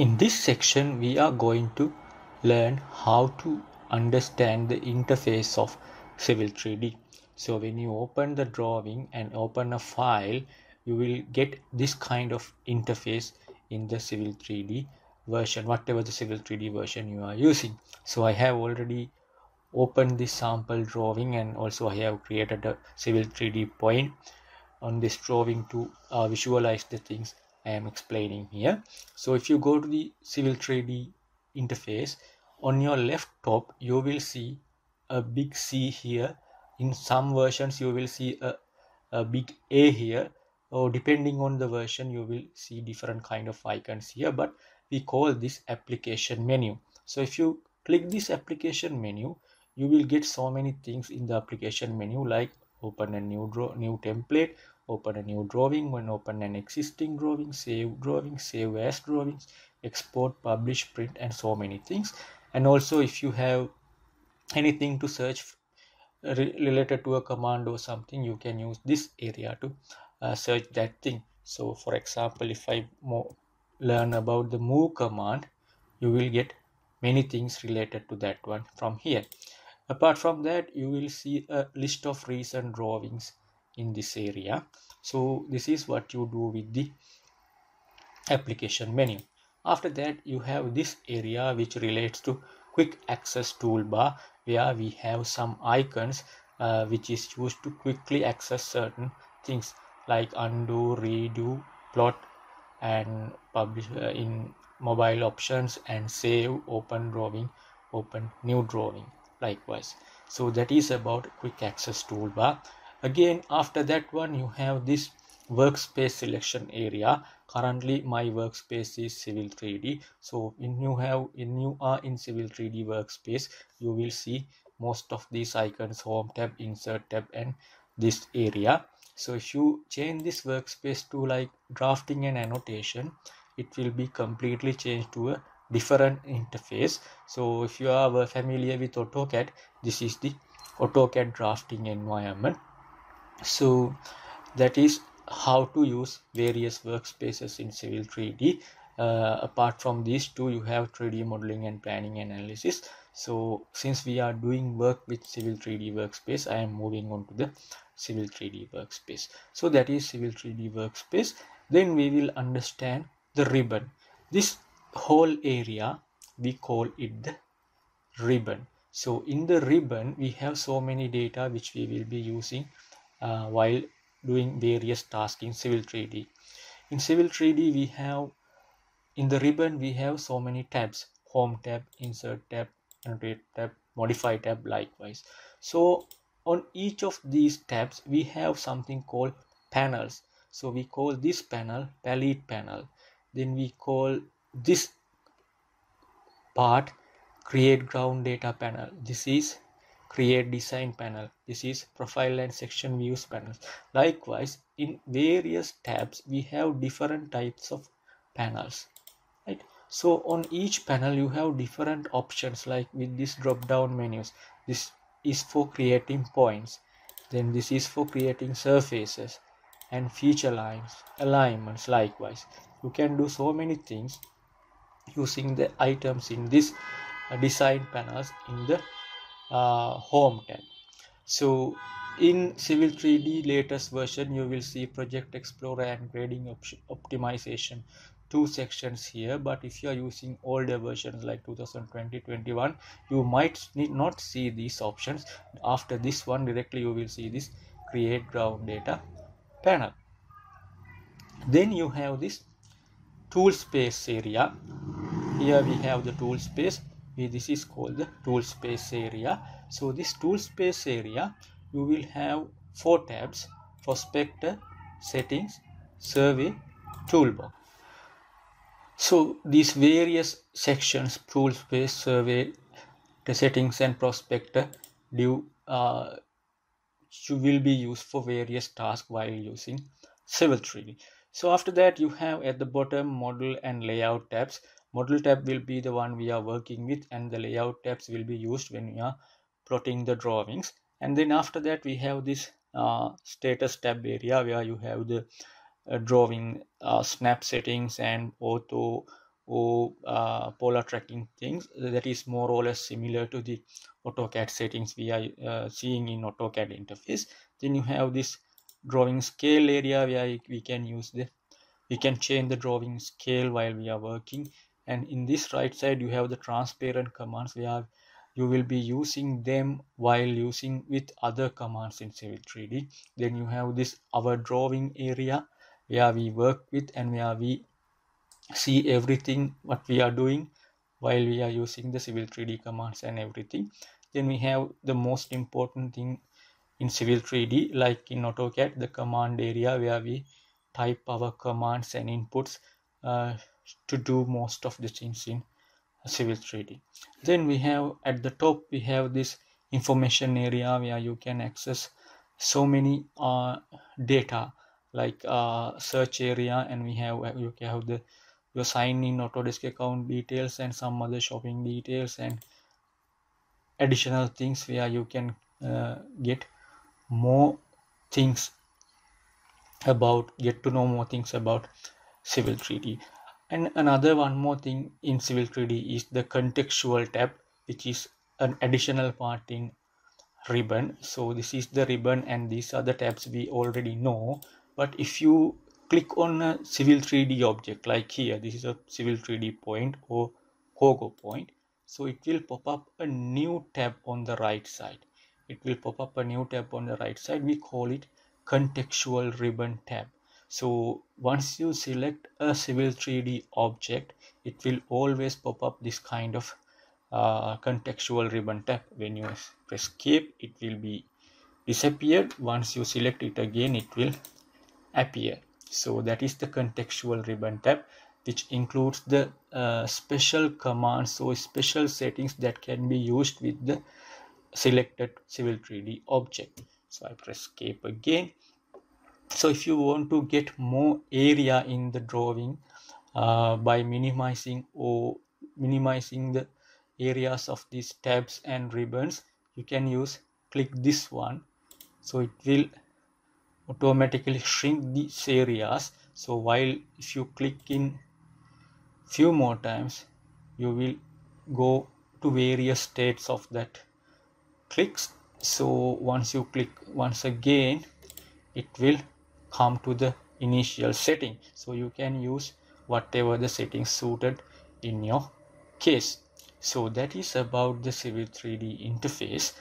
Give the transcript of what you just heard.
In this section, we are going to learn how to understand the interface of Civil 3D. So when you open the drawing and open a file, you will get this kind of interface in the Civil 3D version, whatever the Civil 3D version you are using. So I have already opened this sample drawing and also I have created a Civil 3D point on this drawing to uh, visualize the things I am explaining here. So if you go to the Civil 3D interface, on your left top, you will see a big C here. In some versions, you will see a, a big A here. Or depending on the version, you will see different kind of icons here. But we call this application menu. So if you click this application menu, you will get so many things in the application menu like open a new draw new template open a new drawing when open an existing drawing save drawing save as drawings export publish print and so many things. And also if you have anything to search re related to a command or something you can use this area to uh, search that thing. So for example if i learn about the move command you will get many things related to that one from here. Apart from that you will see a list of recent drawings in this area so this is what you do with the application menu. After that you have this area which relates to quick access toolbar where we have some icons uh, which is used to quickly access certain things like undo redo plot and publish uh, in mobile options and save open drawing open new drawing likewise. So that is about quick access toolbar again after that one you have this workspace selection area. Currently my workspace is civil 3d so when you have in you are in civil 3d workspace you will see most of these icons home tab insert tab and this area. So if you change this workspace to like drafting and annotation it will be completely changed to a different interface. So if you are familiar with AutoCAD this is the AutoCAD drafting environment so that is how to use various workspaces in civil 3d uh, apart from these two you have 3d modeling and planning analysis. So since we are doing work with civil 3d workspace i am moving on to the civil 3d workspace. So that is civil 3d workspace. Then we will understand the ribbon. This whole area we call it the ribbon. So in the ribbon we have so many data which we will be using uh, while doing various tasks in civil 3d in civil 3d we have in the ribbon we have so many tabs home tab insert tab annotate tab modify tab likewise. So on each of these tabs we have something called panels. So we call this panel palette panel. Then we call this part create ground data panel. This is create design panel. This is profile and section views panel. Likewise in various tabs we have different types of panels right? So on each panel you have different options like with this drop down menus. This is for creating points. Then this is for creating surfaces and feature lines alignments likewise. You can do so many things using the items in this uh, design panels in the uh, home tab so in civil 3d latest version you will see project explorer and grading op optimization. Two sections here but if you are using older versions like 2020 21 you might need not see these options. After this one directly you will see this create ground data panel. Then you have this tool space area. Here we have the tool space this is called the tool space area. So this tool space area you will have four tabs prospector settings survey toolbox. So these various sections tool space survey the settings and prospector do uh, will be used for various tasks while using civil 3d so after that you have at the bottom model and layout tabs model tab will be the one we are working with and the layout tabs will be used when we are plotting the drawings. And then after that we have this uh, status tab area where you have the uh, drawing uh, snap settings and auto or uh, polar tracking things. That is more or less similar to the AutoCAD settings we are uh, seeing in AutoCAD interface. Then you have this drawing scale area where we can use the we can change the drawing scale while we are working and in this right side you have the transparent commands. Where you will be using them while using with other commands in Civil 3D then you have this our drawing area where we work with and where we see everything what we are doing while we are using the Civil 3D commands and everything. Then we have the most important thing in Civil 3D like in AutoCAD the command area where we type our commands and inputs uh, to do most of the things in civil 3d then we have at the top we have this information area where you can access so many uh, data like uh, search area and we have you can have the your sign in autodesk account details and some other shopping details and additional things where you can uh, get more things about get to know more things about civil 3d and another one more thing in civil 3d is the contextual tab which is an additional part in ribbon. So this is the ribbon and these are the tabs we already know. But if you click on a civil 3d object like here this is a civil 3d point or COGO point. So it will pop up a new tab on the right side. It will pop up a new tab on the right side. We call it contextual ribbon tab so once you select a civil 3d object it will always pop up this kind of uh, contextual ribbon tab when you press escape it will be disappeared. Once you select it again it will appear. So that is the contextual ribbon tab which includes the uh, special commands or special settings that can be used with the selected civil 3d object. So i press escape again so if you want to get more area in the drawing uh, by minimizing or minimizing the areas of these tabs and ribbons you can use click this one. So it will automatically shrink these areas. So while if you click in few more times you will go to various states of that clicks. So once you click once again it will come to the initial setting. So you can use whatever the settings suited in your case. So that is about the civil 3d interface